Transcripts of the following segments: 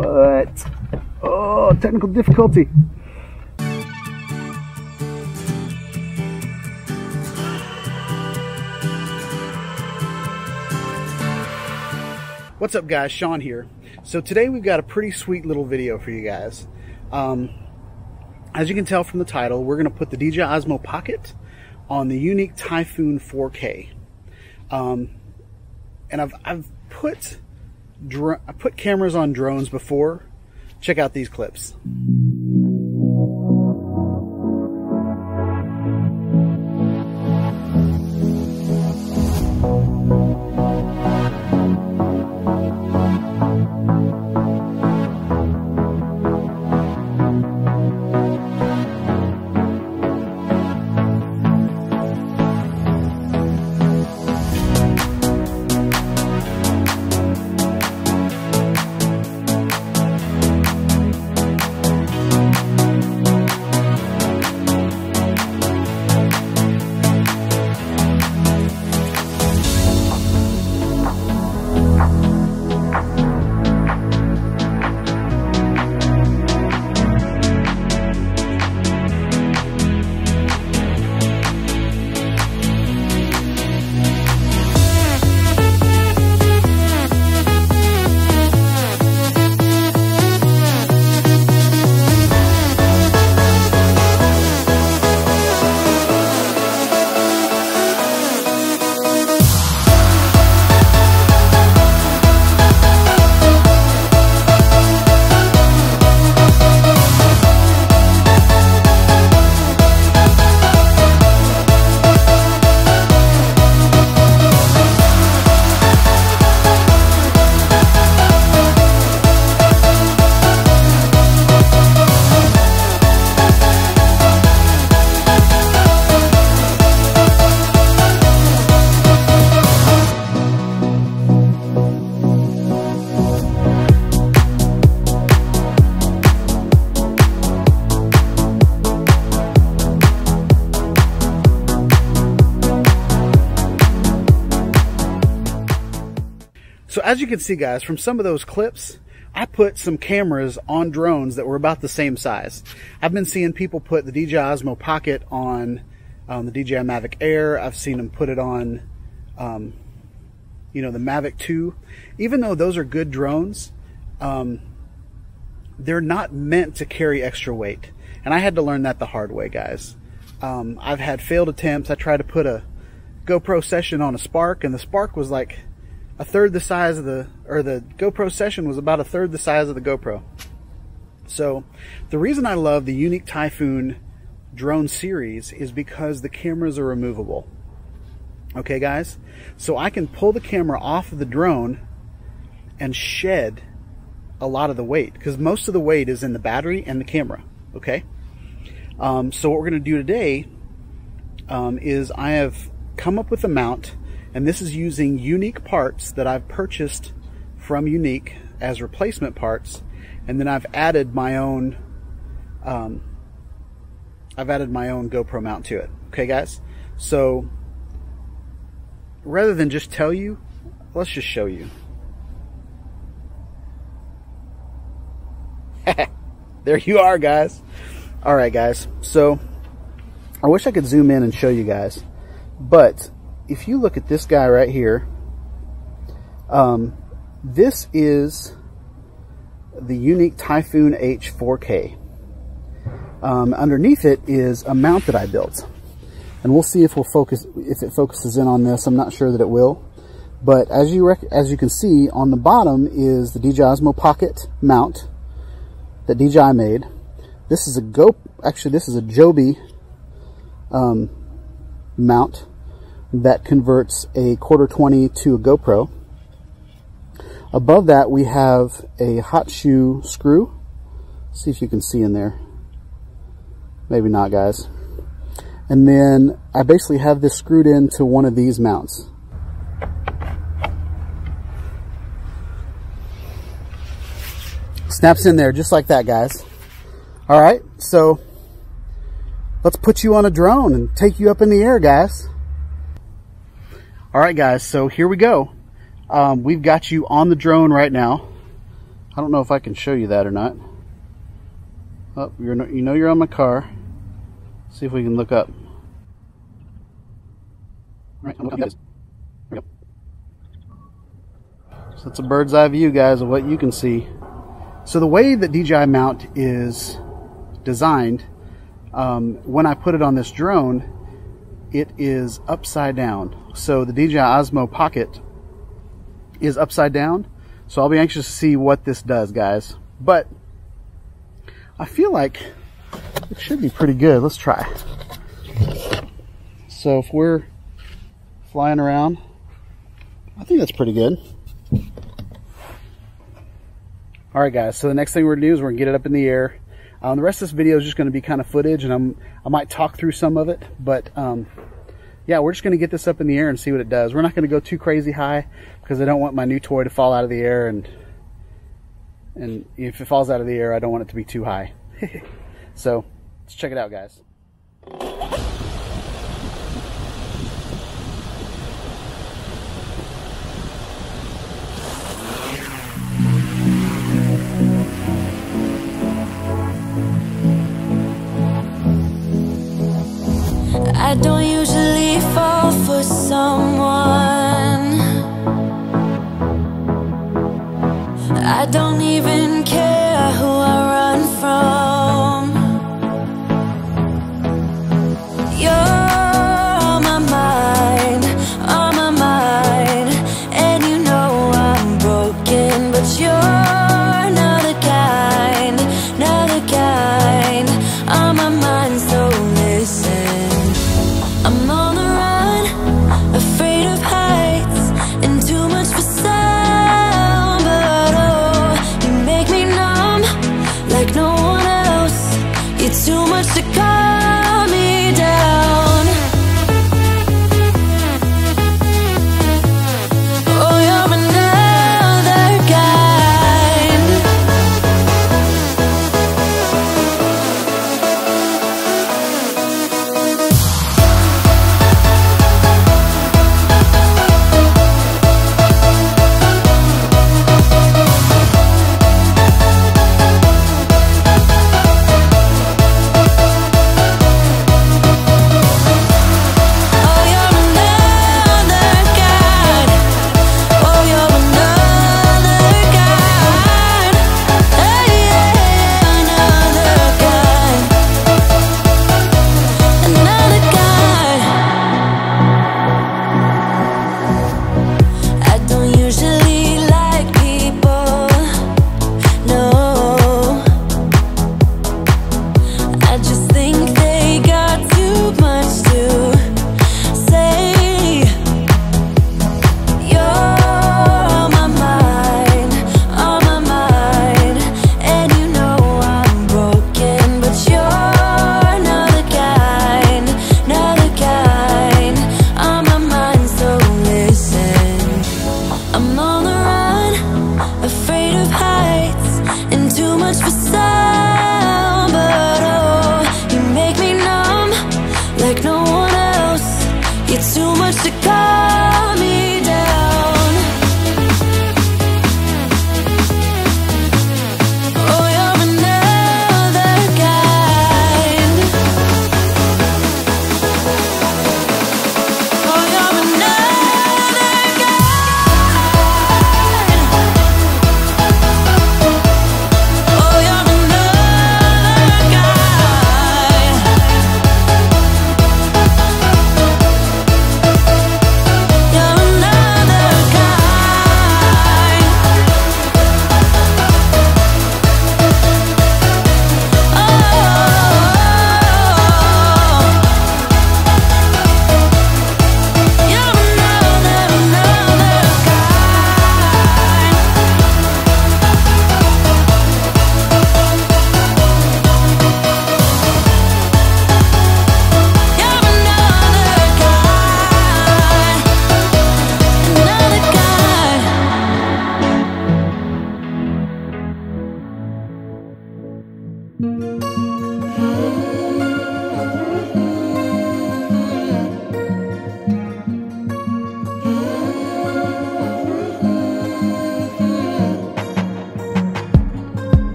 What? Oh, technical difficulty. What's up guys, Shawn here. So today we've got a pretty sweet little video for you guys. Um, as you can tell from the title, we're going to put the DJI Osmo Pocket on the Yuneec Typhoon 4K. Um, and I've, I've put I put cameras on drones before. Check out these clips. So as you can see guys, from some of those clips, I put some cameras on drones that were about the same size. I've been seeing people put the DJI Osmo Pocket on um, the DJI Mavic Air. I've seen them put it on, um, you know, the Mavic 2. Even though those are good drones, um, they're not meant to carry extra weight. And I had to learn that the hard way, guys. Um, I've had failed attempts. I tried to put a GoPro session on a Spark, and the Spark was like a third the size of the, or the GoPro Session was about a third the size of the GoPro. So the reason I love the Yuneec Typhoon drone series is because the cameras are removable. Okay guys? So I can pull the camera off of the drone and shed a lot of the weight because most of the weight is in the battery and the camera. Okay? Um, so what we're going to do today um, is I have come up with a mount and this is using unique parts that I've purchased from Yuneec as replacement parts. And then I've added my own, um, I've added my own GoPro mount to it. Okay, guys? So rather than just tell you, let's just show you. there you are, guys. All right, guys. So I wish I could zoom in and show you guys, but if you look at this guy right here, um, this is the Yuneec Typhoon H 4K. Um, underneath it is a mount that I built. And we'll see if we'll focus if it focuses in on this. I'm not sure that it will. But as you as you can see, on the bottom is the DJI Osmo Pocket mount that DJI made. This is a Go actually this is a Joby um, mount that converts a quarter 20 to a GoPro. Above that we have a hot shoe screw. Let's see if you can see in there. Maybe not guys. And then I basically have this screwed into one of these mounts. Snaps in there just like that guys. All right, so let's put you on a drone and take you up in the air guys. All right, guys, so here we go. Um, we've got you on the drone right now. I don't know if I can show you that or not. Oh, you're no, you know you're on my car. See if we can look up. Right. So that's a bird's eye view, guys, of what you can see. So the way that DJI mount is designed, um, when I put it on this drone, it is upside down. So the DJI Osmo Pocket is upside down. So I'll be anxious to see what this does, guys. But I feel like it should be pretty good. Let's try. So if we're flying around, I think that's pretty good. All right, guys. So the next thing we're gonna do is we're gonna get it up in the air. Um, the rest of this video is just gonna be kind of footage, and I'm I might talk through some of it, but um, yeah, we're just gonna get this up in the air and see what it does. We're not gonna go too crazy high because I don't want my new toy to fall out of the air, and and if it falls out of the air, I don't want it to be too high. so let's check it out, guys. I don't usually fall for someone. I don't even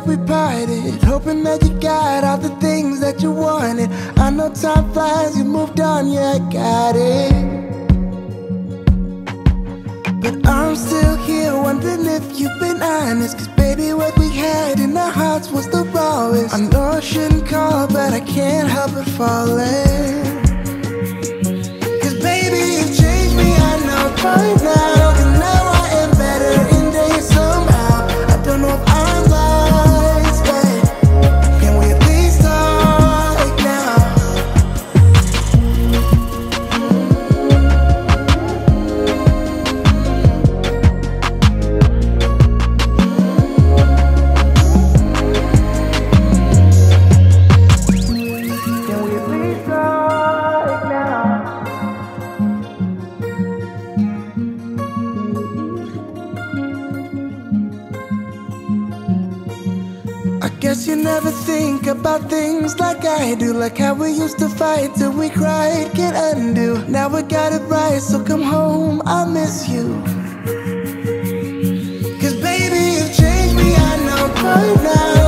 that we parted. Hoping that you got all the things that you wanted. I know time flies, you moved on, yeah, I got it. But I'm still here wondering if you've been honest. Cause baby, what we had in our hearts was the rawest. I know I shouldn't call, but I can't help but fall. Cause baby, you changed me, I know right now. Cause now like how we used to fight till we cried, can't undo. Now we got it right, so come home, I miss you. Cause baby, you've changed me, I know right now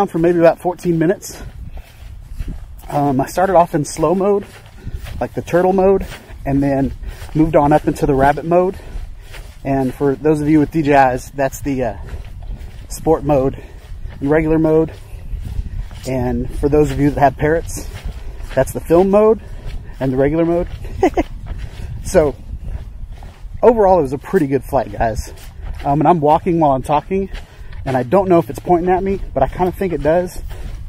around for maybe about 14 minutes. Um, I started off in slow mode, like the turtle mode, and then moved on up into the rabbit mode. And for those of you with DJIs, that's the uh, sport mode and regular mode. And for those of you that have parrots, that's the film mode and the regular mode. so overall, it was a pretty good flight, guys. Um, and I'm walking while I'm talking, and I don't know if it's pointing at me, but I kind of think it does.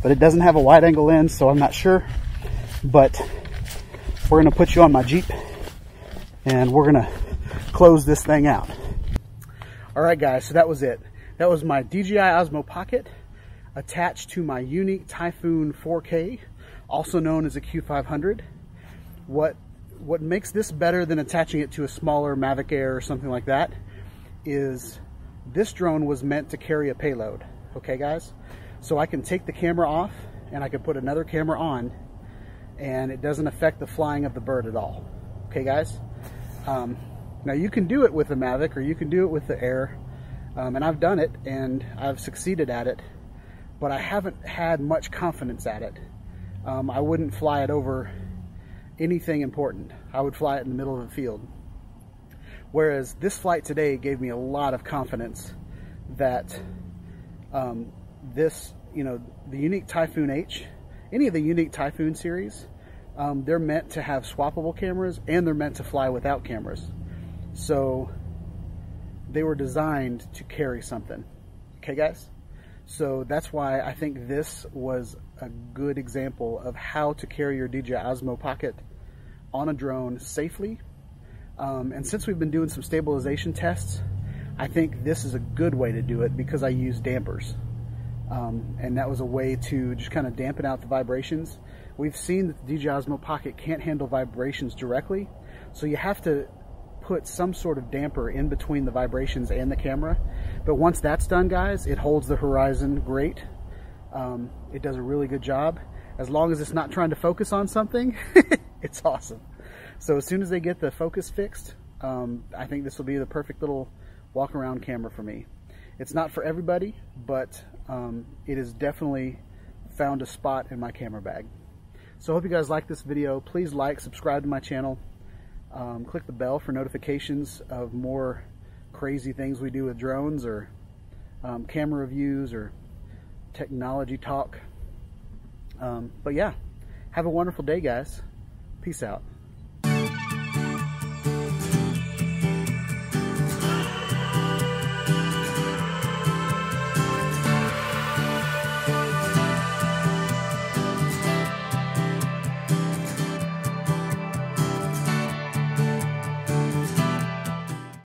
But it doesn't have a wide angle lens, so I'm not sure. But we're gonna put you on my Jeep, and we're gonna close this thing out. All right, guys, so that was it. That was my DJI Osmo Pocket attached to my Yuneec Typhoon 4K, also known as a Q500. What what makes this better than attaching it to a smaller Mavic Air or something like that is this drone was meant to carry a payload. Okay, guys? So I can take the camera off and I can put another camera on and it doesn't affect the flying of the bird at all. Okay, guys? Um, now you can do it with the Mavic or you can do it with the Air. Um, and I've done it and I've succeeded at it, but I haven't had much confidence at it. Um, I wouldn't fly it over anything important. I would fly it in the middle of the field. Whereas this flight today gave me a lot of confidence that um, this, you know, the Yuneec Typhoon H, any of the Yuneec Typhoon series, um, they're meant to have swappable cameras and they're meant to fly without cameras. So they were designed to carry something. Okay, guys? So that's why I think this was a good example of how to carry your DJI Osmo Pocket on a drone safely. Um, and since we've been doing some stabilization tests, I think this is a good way to do it because I use dampers. Um, and that was a way to just kind of dampen out the vibrations. We've seen that the DJI Osmo Pocket can't handle vibrations directly, so you have to put some sort of damper in between the vibrations and the camera. But once that's done, guys, it holds the horizon great. Um, it does a really good job. As long as it's not trying to focus on something, it's awesome. So as soon as they get the focus fixed, um, I think this will be the perfect little walk around camera for me. It's not for everybody, but um, it has definitely found a spot in my camera bag. So I hope you guys like this video. Please like, subscribe to my channel. Um, click the bell for notifications of more crazy things we do with drones or um, camera reviews or technology talk. Um, but yeah, have a wonderful day, guys. Peace out.